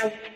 Yeah.